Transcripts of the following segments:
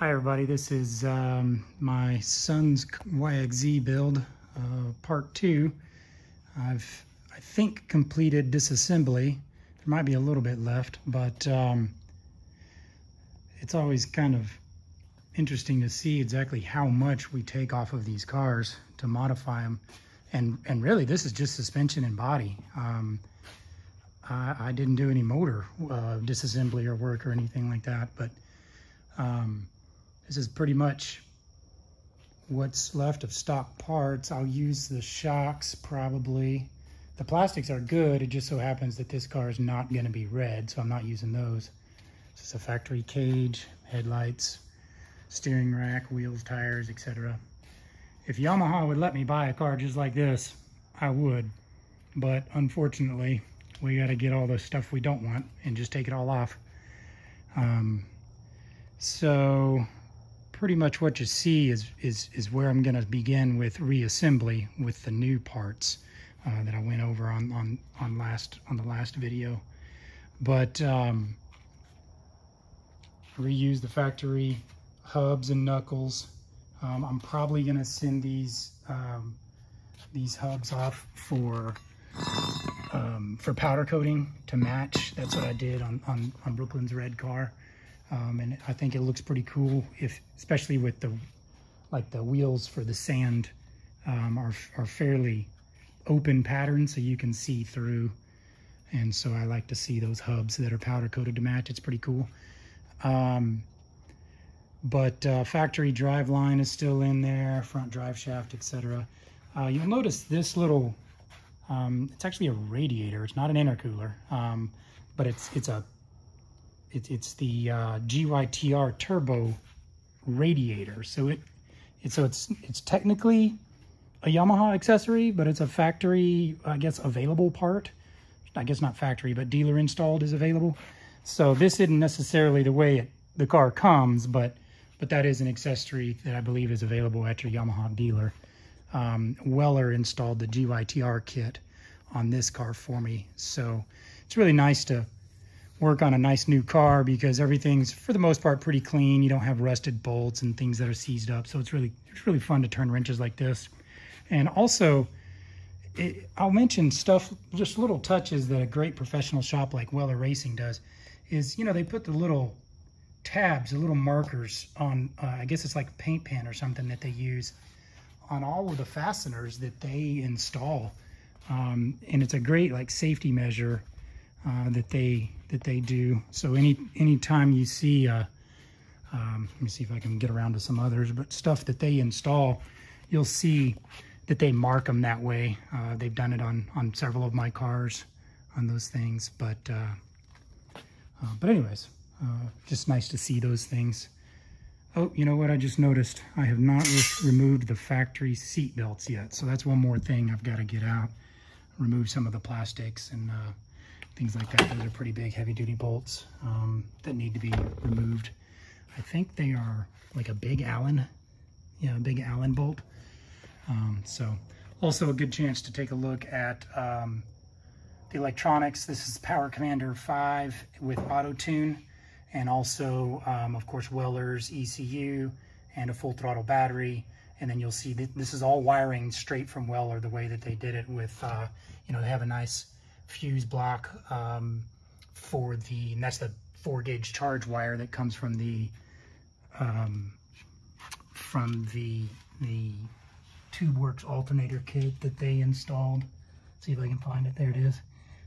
Hi everybody, this is um, my son's YXZ build, uh, part two. I've, I think, completed disassembly. There might be a little bit left, but um, it's always kind of interesting to see exactly how much we take off of these cars to modify them. And, and really, this is just suspension and body. Um, I, I, didn't do any motor uh, disassembly or work or anything like that, but um, this is pretty much what's left of stock parts. I'll use the shocks probably. The plastics are good. It just so happens that this car is not going to be red, so I'm not using those. This is a factory cage, headlights, steering rack, wheels, tires, etc. If Yamaha would let me buy a car just like this, I would. But unfortunately, we got to get all the stuff we don't want and just take it all off. Um, so pretty much what you see is, is, is where I'm going to begin with reassembly with the new parts uh, that I went over on, on, on, last, on the last video. But um, reuse the factory hubs and knuckles. Um, I'm probably going to send these um, these hubs off for um, for powder coating to match. That's what I did on, on, on Brooklyn's red car. Um, and I think it looks pretty cool, if especially with the like the wheels for the sand um, are, are fairly open pattern so you can see through. And so I like to see those hubs that are powder coated to match. It's pretty cool. Um, but uh, factory drive line is still in there, front drive shaft, etc. Uh, you'll notice this little, um, it's actually a radiator. It's not an intercooler, um, but it's it's a it, it's the uh, GYTR turbo radiator. So it, it so it's it's technically a Yamaha accessory, but it's a factory, I guess, available part. I guess not factory, but dealer installed is available. So this isn't necessarily the way it, the car comes, but but that is an accessory that I believe is available at your Yamaha dealer. Um, Weller installed the GYTR kit on this car for me, so it's really nice to work on a nice new car because everything's for the most part pretty clean. You don't have rusted bolts and things that are seized up. So it's really it's really fun to turn wrenches like this. And also, it, I'll mention stuff, just little touches that a great professional shop like Weller Racing does. Is you know they put the little tabs, the little markers on. Uh, I guess it's like paint pen or something that they use on all of the fasteners that they install. Um, and it's a great like safety measure uh, that they that they do. So any anytime you see, uh, um, let me see if I can get around to some others, but stuff that they install, you'll see that they mark them that way. Uh, they've done it on on several of my cars on those things, but uh, uh, but anyways, just nice to see those things. Oh, you know what I just noticed? I have not re removed the factory seat belts yet. So that's one more thing I've got to get out. Remove some of the plastics and things like that. Those are pretty big heavy duty bolts um, that need to be removed. I think they are like a big Allen, yeah, a big Allen bolt. Um, so also a good chance to take a look at um, the electronics. This is Power Commander 5 with auto tune and also, um, of course, Weller's ECU and a full throttle battery. And then you'll see that this is all wiring straight from Weller the way that they did it with, uh, you know, they have a nice fuse block um, for the, and that's the four gauge charge wire that comes from the, um, from the, the TubeWorks alternator kit that they installed. See if I can find it. There it is.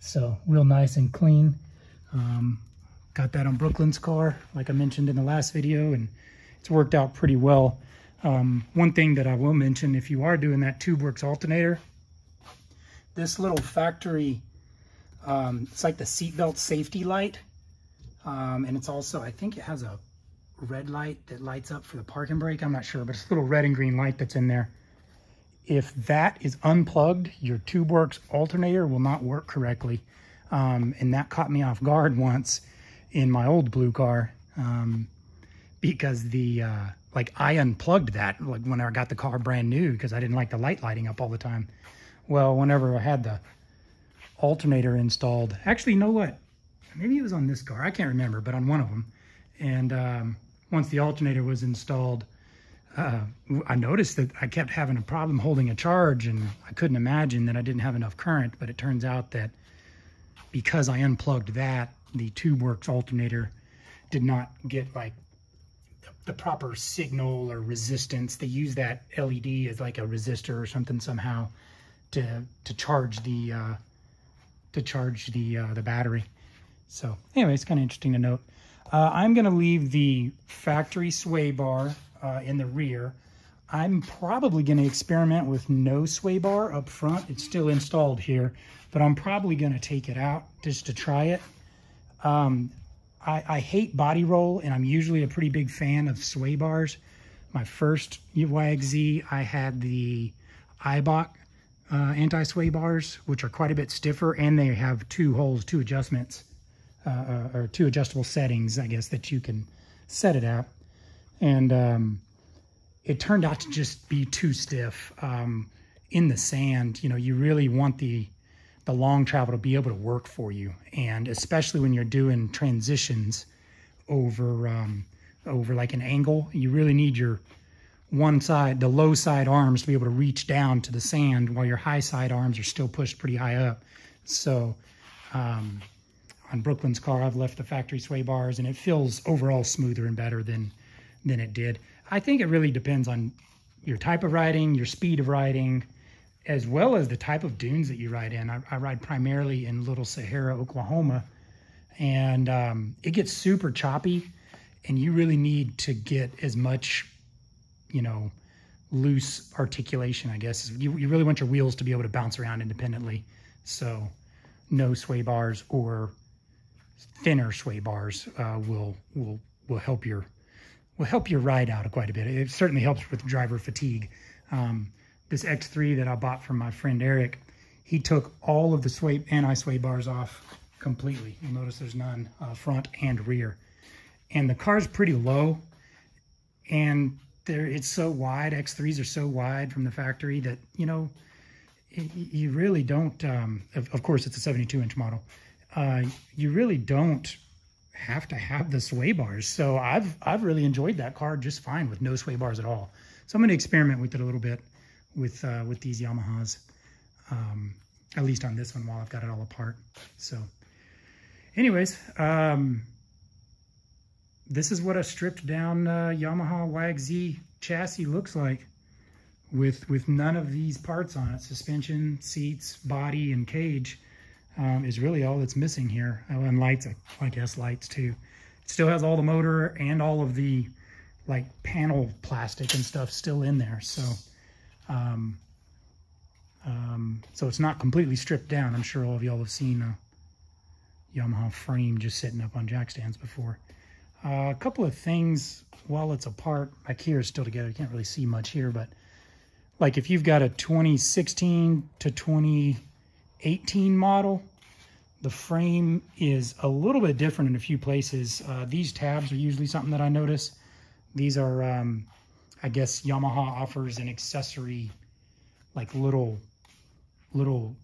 So real nice and clean. Um, got that on Brooklyn's car, like I mentioned in the last video, and it's worked out pretty well. Um, one thing that I will mention, if you are doing that TubeWorks alternator, this little factory um, it's like the seatbelt safety light. Um, and it's also, I think it has a red light that lights up for the parking brake. I'm not sure, but it's a little red and green light that's in there. If that is unplugged, your TubeWorks alternator will not work correctly. Um, and that caught me off guard once in my old blue car um, because the, uh, like I unplugged that like when I got the car brand new because I didn't like the light lighting up all the time. Well, whenever I had the alternator installed. Actually, you know what? Maybe it was on this car. I can't remember, but on one of them. And um, once the alternator was installed, uh, I noticed that I kept having a problem holding a charge and I couldn't imagine that I didn't have enough current, but it turns out that because I unplugged that, the TubeWorks alternator did not get like the proper signal or resistance. They use that LED as like a resistor or something somehow to to charge the uh, to charge the uh, the battery. So anyway, it's kind of interesting to note. Uh, I'm going to leave the factory sway bar uh, in the rear. I'm probably going to experiment with no sway bar up front. It's still installed here, but I'm probably going to take it out just to try it. Um, I, I, hate body roll, and I'm usually a pretty big fan of sway bars. My first YXZ, I had the Eibach uh, anti-sway bars, which are quite a bit stiffer, and they have two holes, two adjustments, uh, uh, or two adjustable settings, I guess, that you can set it at. And um, it turned out to just be too stiff. Um, in the sand, you know, you really want the the long travel to be able to work for you, and especially when you're doing transitions over um, over like an angle, you really need your one side, the low side arms to be able to reach down to the sand while your high side arms are still pushed pretty high up. So um, on Brooklyn's car, I've left the factory sway bars and it feels overall smoother and better than, than it did. I think it really depends on your type of riding, your speed of riding, as well as the type of dunes that you ride in. I, I ride primarily in Little Sahara, Oklahoma, and um, it gets super choppy and you really need to get as much you know, loose articulation, I guess. You, you really want your wheels to be able to bounce around independently. So no sway bars or thinner sway bars uh, will will will help your will help your ride out quite a bit. It certainly helps with driver fatigue. Um, this X3 that I bought from my friend Eric, he took all of the sway anti-sway bars off completely. You'll notice there's none uh, front and rear. And the car's pretty low. And there it's so wide. X3s are so wide from the factory that, you know, it, you really don't, um, of, of, course it's a 72 inch model. Uh, you really don't have to have the sway bars. So I've, I've really enjoyed that car just fine with no sway bars at all. So I'm going to experiment with it a little bit with, uh, with these Yamahas. Um, at least on this one while I've got it all apart. So anyways, um, this is what a stripped down uh, Yamaha YXZ chassis looks like with with none of these parts on it. Suspension, seats, body, and cage um, is really all that's missing here. Oh, and lights, I guess lights too. It still has all the motor and all of the like panel plastic and stuff still in there. So, um, um, so it's not completely stripped down. I'm sure all of y'all have seen a Yamaha frame just sitting up on jack stands before. Uh, a couple of things while it's apart. My key is still together. You can't really see much here, but like if you've got a 2016 to 2018 model, the frame is a little bit different in a few places. Uh, these tabs are usually something that I notice. These are, um, I guess Yamaha offers an accessory, like little, little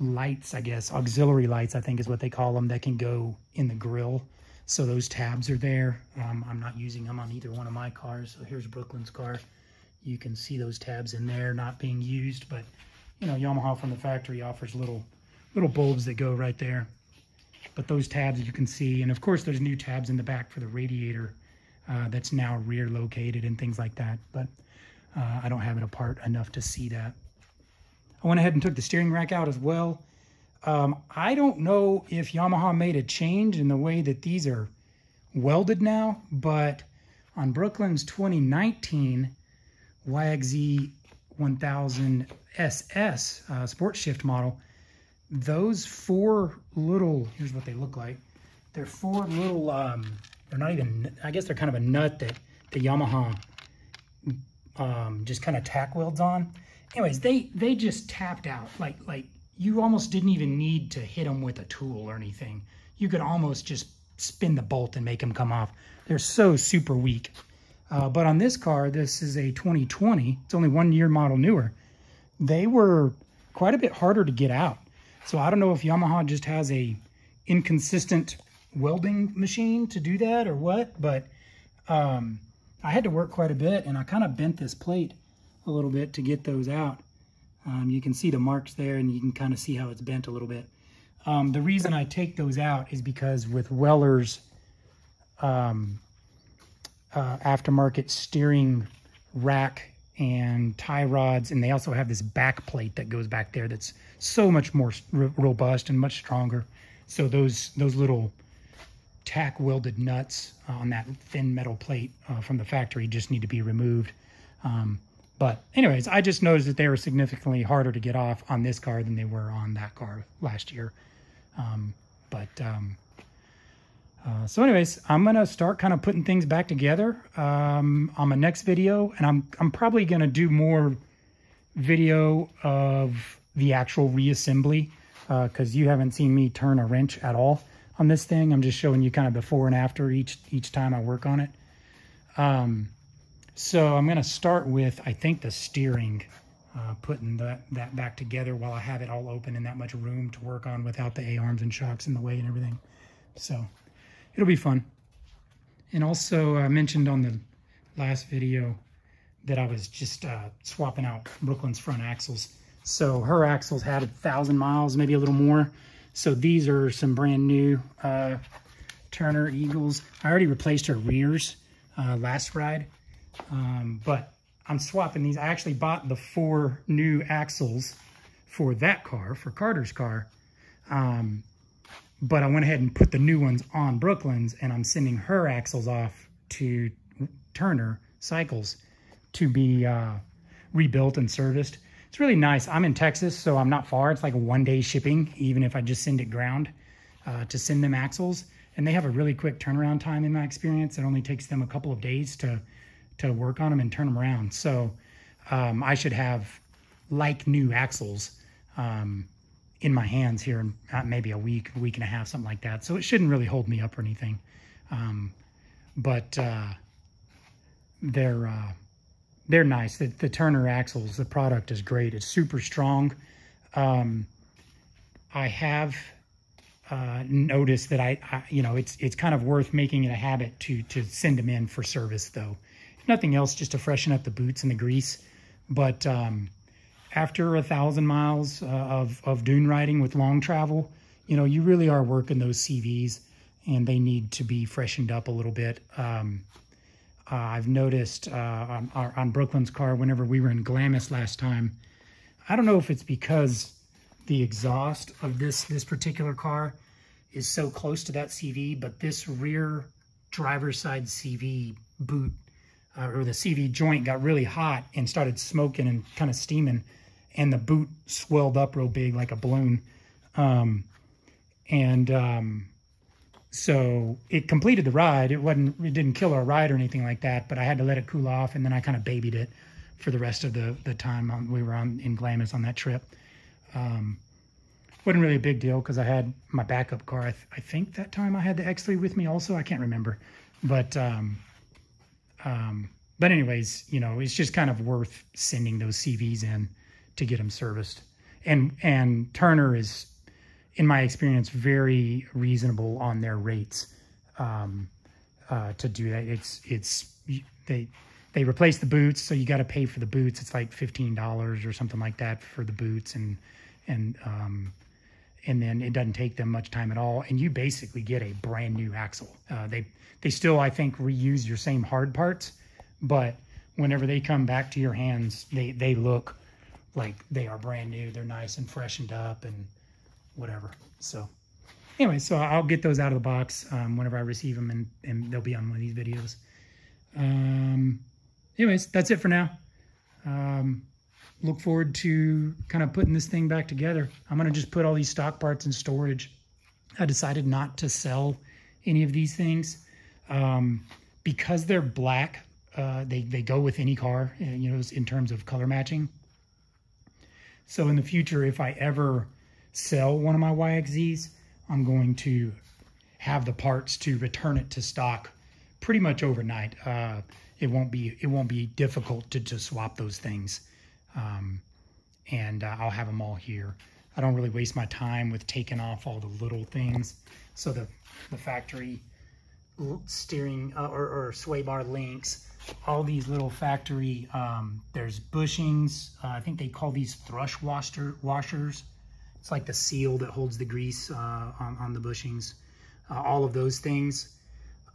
lights, I guess, auxiliary lights, I think is what they call them, that can go in the grill. So those tabs are there. Um, I'm not using them on either one of my cars. So here's Brooklyn's car. You can see those tabs in there not being used, but you know, Yamaha from the factory offers little little bulbs that go right there. But those tabs you can see, and of course there's new tabs in the back for the radiator uh, that's now rear located and things like that. But uh, I don't have it apart enough to see that. I went ahead and took the steering rack out as well. Um, I don't know if Yamaha made a change in the way that these are welded now, but on Brooklyn's 2019 YXZ 1000 SS uh, Sport Shift model, those four little, here's what they look like. They're four little, um, they're not even, I guess they're kind of a nut that the Yamaha um, just kind of tack welds on. Anyways, they, they just tapped out like, like you almost didn't even need to hit them with a tool or anything. You could almost just spin the bolt and make them come off. They're so super weak. Uh, but on this car, this is a 2020. It's only one year model newer. They were quite a bit harder to get out. So I don't know if Yamaha just has a inconsistent welding machine to do that or what, but Um, I had to work quite a bit and I kind of bent this plate a little bit to get those out. Um, you can see the marks there and you can kind of see how it's bent a little bit. Um, the reason I take those out is because with Weller's um, uh, aftermarket steering rack and tie rods, and they also have this back plate that goes back there that's so much more robust and much stronger. So those those little tack welded nuts on that thin metal plate uh, from the factory just need to be removed. Um, but anyways, I just noticed that they were significantly harder to get off on this car than they were on that car last year. Um, but um, uh, so anyways, I'm to start kind of putting things back together um, on my next video. And I'm, I'm probably to do more video of the actual reassembly because uh, you haven't seen me turn a wrench at all on this thing. I'm just showing you kind of before and after each each time I work on it. Um, so I'm going to start with, I think, the steering, uh, putting that, that back together while I have it all open and that much room to work on without the A-arms and shocks in the way and everything. So it'll be fun. And also I mentioned on the last video that I was just uh, swapping out Brooklyn's front axles. So her axles had a thousand miles, maybe a little more. So these are some brand new uh, Turner Eagles. I already replaced her rears uh, last ride, um, but I'm swapping these. I actually bought the four new axles for that car, for Carter's car. Um, but I went ahead and put the new ones on Brooklyn's and I'm sending her axles off to Turner Cycles to be uh, rebuilt and serviced. It's really nice. I'm in Texas, so I'm not far. It's like one day shipping, even if I just send it ground uh, to send them axles. And they have a really quick turnaround time in my experience. It only takes them a couple of days to, to work on them and turn them around. So um, I should have like new axles um, in my hands here in uh, maybe a week, a week and a half, something like that. So it shouldn't really hold me up or anything. Um, but uh, they're uh, they're nice. The, the Turner axles, the product is great. It's super strong. Um, I have uh, noticed that I, I, you know, it's it's kind of worth making it a habit to to send them in for service, though. Nothing else, just to freshen up the boots and the grease. But um, after a thousand miles uh, of of dune riding with long travel, you know, you really are working those CVs, and they need to be freshened up a little bit. Um, uh, I've noticed uh, on, on Brooklyn's car whenever we were in Glamis last time. I don't know if it's because the exhaust of this this particular car is so close to that CV, but this rear driver's side CV boot uh, or the CV joint got really hot and started smoking and kind of steaming, and the boot swelled up real big like a balloon. Um, and um, so it completed the ride. It wasn't, it didn't kill our ride or anything like that, but I had to let it cool off and then I kind of babied it for the rest of the, the time on, we were on in Glamis on that trip. Um, wasn't really a big deal because I had my backup car. I, th I, think that time I had the X3 with me also. I can't remember, but, um, um, but anyways, you know, it's just kind of worth sending those CVs in to get them serviced. And, and Turner is in my experience, very reasonable on their rates um, uh, to do that. It's it's they they replace the boots, so you got to pay for the boots. It's like fifteen dollars or something like that for the boots, and and um, and then it doesn't take them much time at all, and you basically get a brand new axle. Uh, they they still, I think, reuse your same hard parts, but whenever they come back to your hands, they they look like they are brand new. They're nice and freshened up and whatever. So anyway, so I'll get those out of the box um, whenever I receive them and, and they'll be on one of these videos. Um, anyways, that's it for now. Um, look forward to kind of putting this thing back together. I'm going to just put all these stock parts in storage. I decided not to sell any of these things um, because they're black. Uh, they, they go with any car, uh, you know, in terms of color matching. So in the future, if I ever sell one of my YXZs, I'm going to have the parts to return it to stock pretty much overnight. Uh, it won't be it won't be difficult to, to swap those things, um, and uh, I'll have them all here. I don't really waste my time with taking off all the little things. So the the factory steering uh, or, or sway bar links, all these little factory, um, there's bushings. Uh, I think they call these thrust washer, washers. It's like the seal that holds the grease uh, on, on the bushings. Uh, all of those things.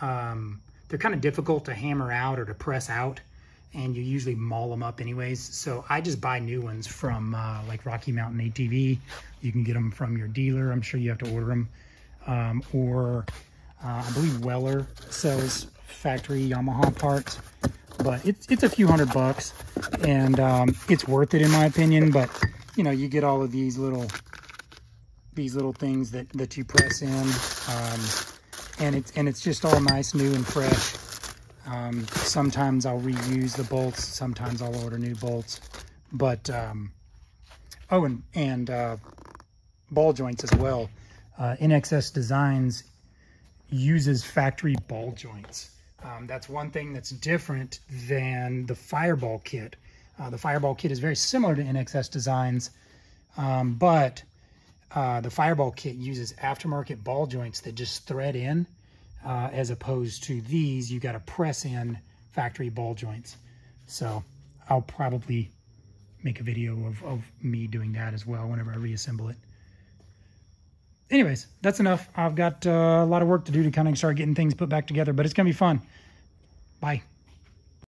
Um, they're kind of difficult to hammer out or to press out and you usually maul them up anyways. So I just buy new ones from uh, like Rocky Mountain ATV. You can get them from your dealer. I'm sure you have to order them. Um, or uh, I believe Weller sells factory Yamaha parts, but it's, it's a few hundred bucks and um, it's worth it in my opinion. But you know, you get all of these little, these little things that, that you press in um, and it's, and it's just all nice, new and fresh. Um, sometimes I'll reuse the bolts. Sometimes I'll order new bolts. But, um, oh, and, and uh, ball joints as well. Uh, NXS Designs uses factory ball joints. Um, that's one thing that's different than the Fireball kit. Uh, the Fireball kit is very similar to NXS Designs, um, but uh, the Fireball kit uses aftermarket ball joints that just thread in uh, as opposed to these, you got to press in factory ball joints. So I'll probably make a video of, of me doing that as well whenever I reassemble it. Anyways, that's enough. I've got uh, a lot of work to do to kind of start getting things put back together, but it's going to be fun. Bye.